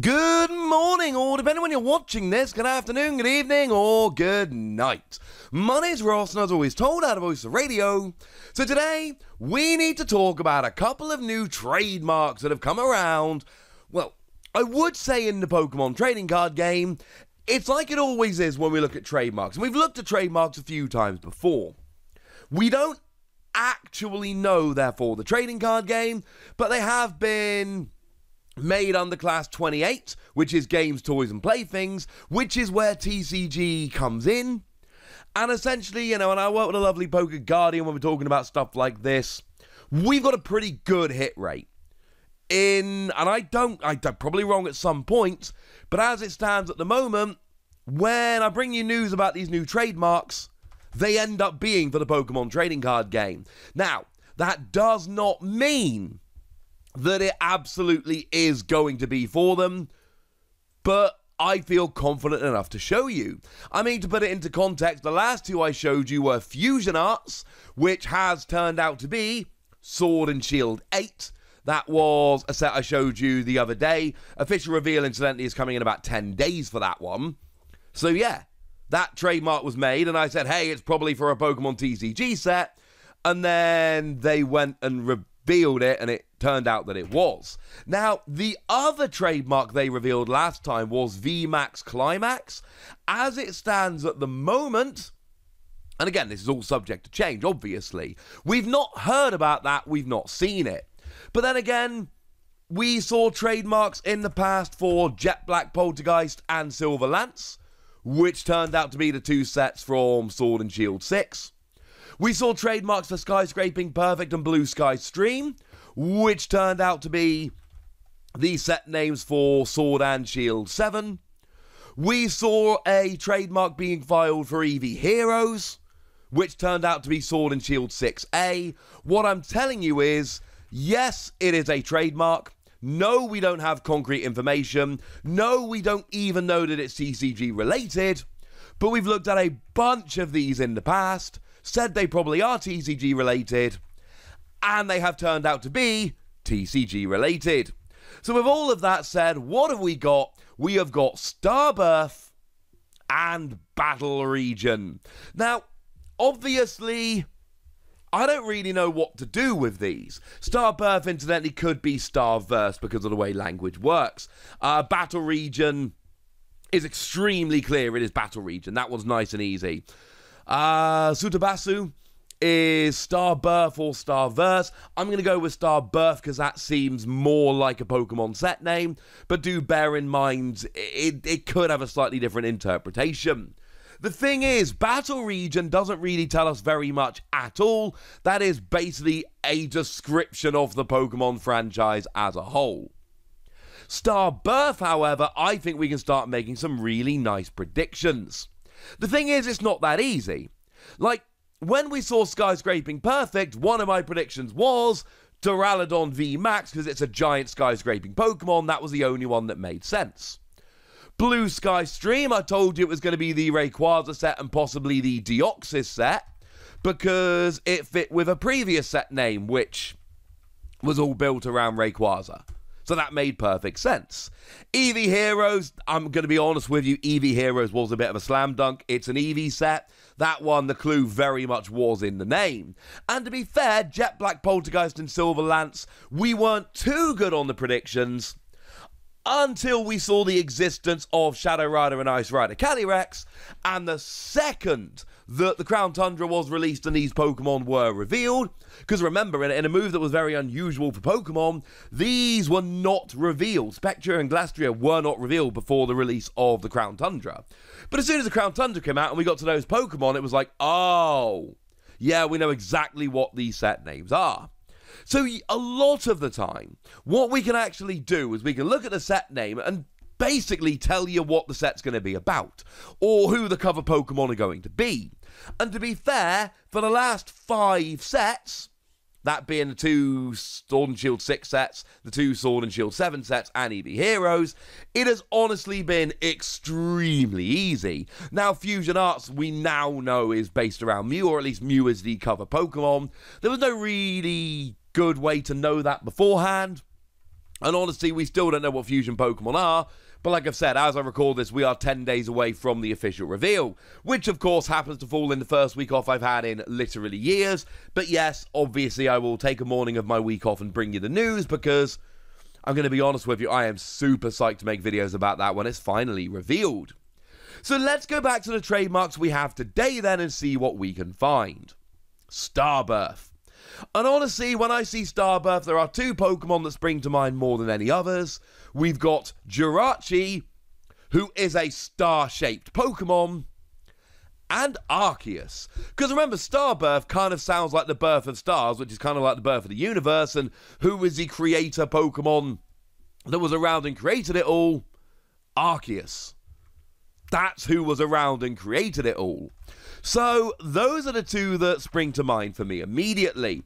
Good morning, or depending when you're watching this, good afternoon, good evening, or good night. My name's Ross, and as always told out of Voice of Radio. So today, we need to talk about a couple of new trademarks that have come around. Well, I would say in the Pokemon trading card game, it's like it always is when we look at trademarks. And we've looked at trademarks a few times before. We don't actually know, therefore, the trading card game, but they have been made under class 28, which is games, toys, and playthings, which is where TCG comes in. And essentially, you know, and I work with a lovely PokeGuardian when we're talking about stuff like this, we've got a pretty good hit rate. In, and I don't, I'm probably wrong at some points, but as it stands at the moment, when I bring you news about these new trademarks, they end up being for the Pokemon trading card game. Now, that does not mean that it absolutely is going to be for them, but I feel confident enough to show you. I mean, to put it into context, the last two I showed you were Fusion Arts, which has turned out to be Sword and Shield 8. That was a set I showed you the other day. Official reveal, incidentally, is coming in about 10 days for that one. So, yeah, that trademark was made, and I said, hey, it's probably for a Pokemon TCG set. And then they went and revealed it, and it turned out that it was. Now, the other trademark they revealed last time was VMAX Climax. As it stands at the moment, and again, this is all subject to change, obviously, we've not heard about that, we've not seen it. But then again, we saw trademarks in the past for Jet Black Poltergeist and Silver Lance, which turned out to be the two sets from Sword and Shield 6. We saw trademarks for Skyscraping Perfect and Blue Sky Stream, which turned out to be the set names for Sword and Shield 7. We saw a trademark being filed for Eevee Heroes, which turned out to be Sword and Shield 6A. What I'm telling you is, yes, it is a trademark. No, we don't have concrete information. No, we don't even know that it's TCG related. But we've looked at a bunch of these in the past, said they probably are TCG related, and they have turned out to be TCG related. So, with all of that said, what have we got? We have got Starbirth and Battle Region. Now, obviously, I don't really know what to do with these. Starbirth, incidentally, could be Starverse because of the way language works. Uh, Battle Region is extremely clear. It is Battle Region. That one's nice and easy. Uh, Sutabasu is Star Birth or Starverse. I'm going to go with Star Birth because that seems more like a Pokemon set name, but do bear in mind it, it could have a slightly different interpretation. The thing is, Battle Region doesn't really tell us very much at all. That is basically a description of the Pokemon franchise as a whole. Star Birth, however, I think we can start making some really nice predictions. The thing is, it's not that easy. Like, when we saw Skyscraping Perfect, one of my predictions was Duraludon V Max because it's a giant skyscraping Pokemon. That was the only one that made sense. Blue Sky Stream, I told you it was going to be the Rayquaza set and possibly the Deoxys set because it fit with a previous set name, which was all built around Rayquaza. So that made perfect sense. Eevee Heroes, I'm going to be honest with you, Eevee Heroes was a bit of a slam dunk. It's an Eevee set. That one, the clue very much was in the name. And to be fair, Jet Black Poltergeist and Silver Lance, we weren't too good on the predictions until we saw the existence of Shadow Rider and Ice Rider Calyrex. And the second that the Crown Tundra was released and these Pokemon were revealed, because remember, in, a move that was very unusual for Pokemon, these were not revealed. Spectrier and Glastrier were not revealed before the release of the Crown Tundra. But as soon as the Crown Tundra came out and we got to know those Pokemon, it was like, oh, yeah, we know exactly what these set names are. So, a lot of the time, what we can actually do is we can look at the set name and basically tell you what the set's going to be about, or who the cover Pokemon are going to be. And to be fair, for the last five sets, that being the two Sword and Shield 6 sets, the two Sword and Shield 7 sets, and Eevee Heroes, it has honestly been extremely easy. Now, Fusion Arts, we now know, is based around Mew, or at least Mew is the cover Pokemon. There was no really good way to know that beforehand. And honestly, we still don't know what fusion Pokemon are. But like I've said, as I recall this, we are 10 days away from the official reveal, which of course happens to fall in the first week off I've had in literally years. But yes, obviously, I will take a morning of my week off and bring you the news because I'm going to be honest with you, I am super psyched to make videos about that when it's finally revealed. So let's go back to the trademarks we have today then and see what we can find. Starbirth. And honestly, when I see Starbirth, there are two Pokemon that spring to mind more than any others. We've got Jirachi, who is a star shaped Pokemon, and Arceus. Because remember, Starbirth kind of sounds like the birth of stars, which is kind of like the birth of the universe. And who is the creator Pokemon that was around and created it all? Arceus. That's who was around and created it all. So, those are the two that spring to mind for me immediately.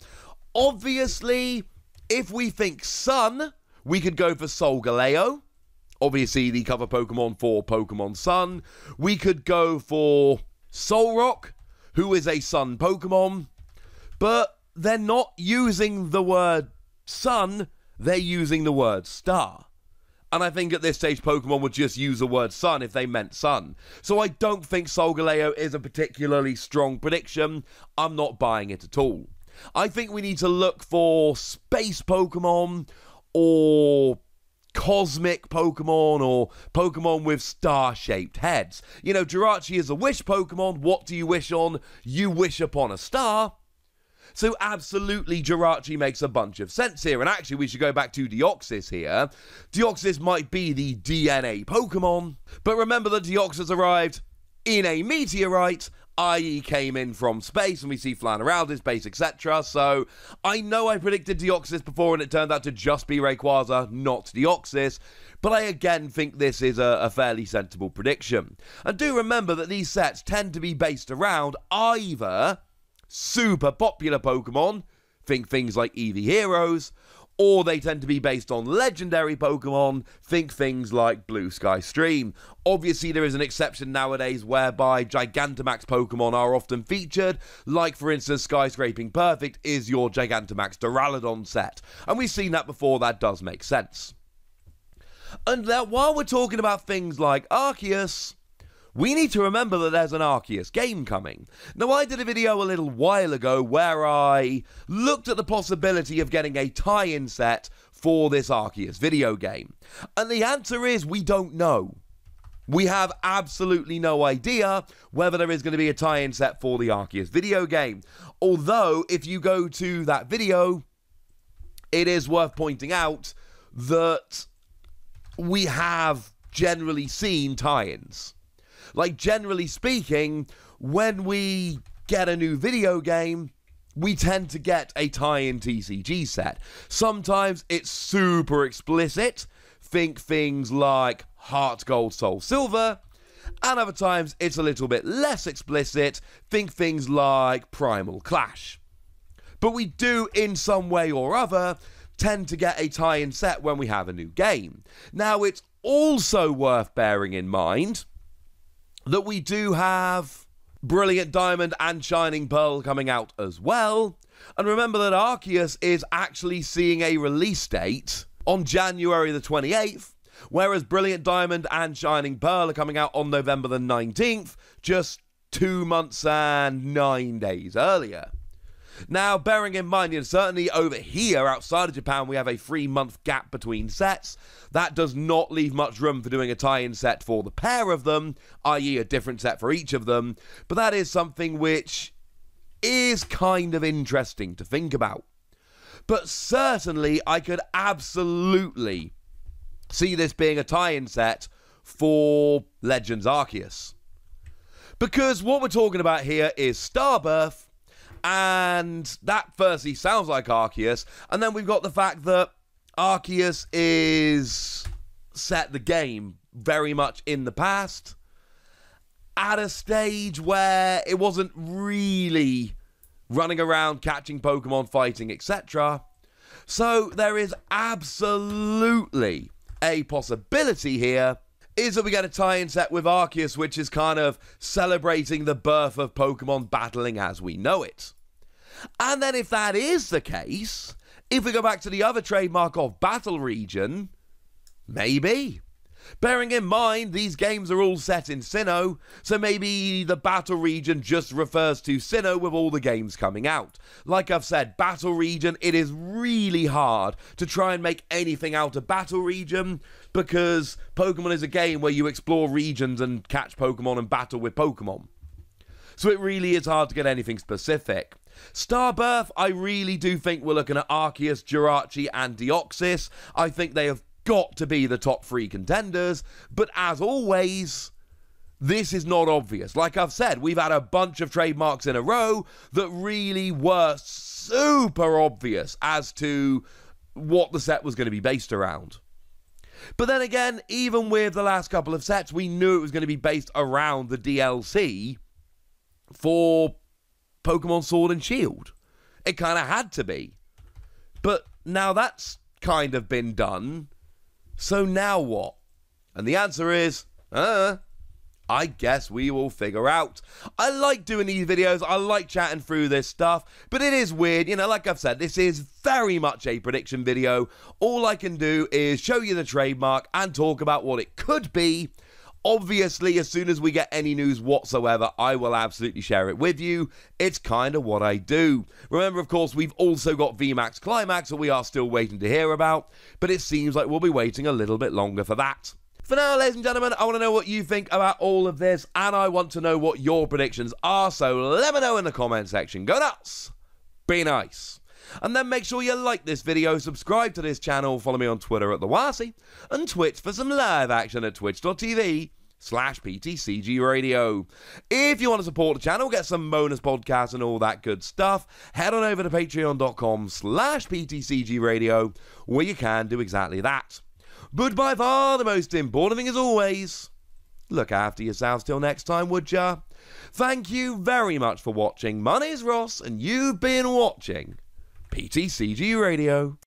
Obviously, if we think Sun, we could go for Solgaleo. Obviously, the cover Pokemon for Pokemon Sun. We could go for Solrock, who is a Sun Pokemon. But they're not using the word Sun, they're using the word Star. And I think at this stage, Pokemon would just use the word sun if they meant sun. So I don't think Solgaleo is a particularly strong prediction. I'm not buying it at all. I think we need to look for space Pokemon or cosmic Pokemon or Pokemon with star shaped heads. You know, Jirachi is a wish Pokemon. What do you wish on? You wish upon a star. So absolutely, Jirachi makes a bunch of sense here. And actually, we should go back to Deoxys here. Deoxys might be the DNA Pokemon, but remember that Deoxys arrived in a meteorite, i.e., came in from space, and we see flying around in space, etc. So I know I predicted Deoxys before, and it turned out to just be Rayquaza, not Deoxys. But I again think this is a, a fairly sensible prediction. And do remember that these sets tend to be based around either super popular Pokemon, think things like Eevee Heroes, or they tend to be based on legendary Pokemon, think things like Blue Sky Stream. Obviously, there is an exception nowadays whereby Gigantamax Pokemon are often featured, like for instance, Skyscraping Perfect is your Gigantamax Duraludon set, and we've seen that before, that does make sense. And now, while we're talking about things like Arceus, we need to remember that there's an Arceus game coming. Now, I did a video a little while ago where I looked at the possibility of getting a tie in set for this Arceus video game. And the answer is we don't know. We have absolutely no idea whether there is going to be a tie in set for the Arceus video game. Although, if you go to that video, it is worth pointing out that we have generally seen tie ins. Like, generally speaking, when we get a new video game, we tend to get a tie in TCG set. Sometimes it's super explicit. Think things like Heart Gold Soul Silver. And other times it's a little bit less explicit. Think things like Primal Clash. But we do, in some way or other, tend to get a tie in set when we have a new game. Now, it's also worth bearing in mind that we do have Brilliant Diamond and Shining Pearl coming out as well. And remember that Arceus is actually seeing a release date on January the 28th, whereas Brilliant Diamond and Shining Pearl are coming out on November the 19th, just two months and nine days earlier. Now, bearing in mind, you know, certainly over here outside of Japan, we have a three month gap between sets. That does not leave much room for doing a tie in set for the pair of them, i.e., a different set for each of them. But that is something which is kind of interesting to think about. But certainly, I could absolutely see this being a tie in set for Legends Arceus. Because what we're talking about here is Starbirth and that firstly sounds like Arceus. And then we've got the fact that Arceus is set the game very much in the past at a stage where it wasn't really running around catching Pokemon, fighting, etc. So there is absolutely a possibility here is that we get a tie-in set with Arceus, which is kind of celebrating the birth of Pokemon battling as we know it. And then if that is the case, If we go back to the other trademark of Battle Region, maybe. Bearing in mind, these games are all set in Sinnoh, so maybe the Battle Region just refers to Sinnoh with all the games coming out. Like I've said, Battle Region, it is really hard to try and make anything out of Battle Region because Pokemon is a game where you explore regions and catch Pokemon and battle with Pokemon. So it really is hard to get anything specific. Starbirth, I really do think we're looking at Arceus, Jirachi, and Deoxys. I think they have got to be the top three contenders, but as always, this is not obvious. Like I've said, we've had a bunch of trademarks in a row that really were super obvious as to what the set was going to be based around. But then again, even with the last couple of sets, we knew it was going to be based around the DLC for Pokemon Sword and Shield. It kind of had to be. But now that's kind of been done. So now what? And the answer is, uh, I guess we will figure out. I like doing these videos, I like chatting through this stuff, but it is weird. You know, like I've said, this is very much a prediction video. All I can do is show you the trademark and talk about what it could be. Obviously, as soon as we get any news whatsoever, I will absolutely share it with you. It's kind of what I do. Remember, of course, we've also got VMAX Climax that we are still waiting to hear about, but it seems like we'll be waiting a little bit longer for that. For now, ladies and gentlemen, I want to know what you think about all of this, and I want to know what your predictions are, so let me know in the comment section. Go nuts! Be nice! And then make sure you like this video, subscribe to this channel, follow me on Twitter at the Wasi, and Twitch for some live action at twitch.tv slash PTCG Radio. If you want to support the channel, get some bonus podcasts and all that good stuff, head on over to patreon.com slash PTCG Radio, where you can do exactly that. But by far the most important thing as always, look after yourselves till next time, would ya? Thank you very much for watching. My name's Ross, and you've been watching PTCG Radio.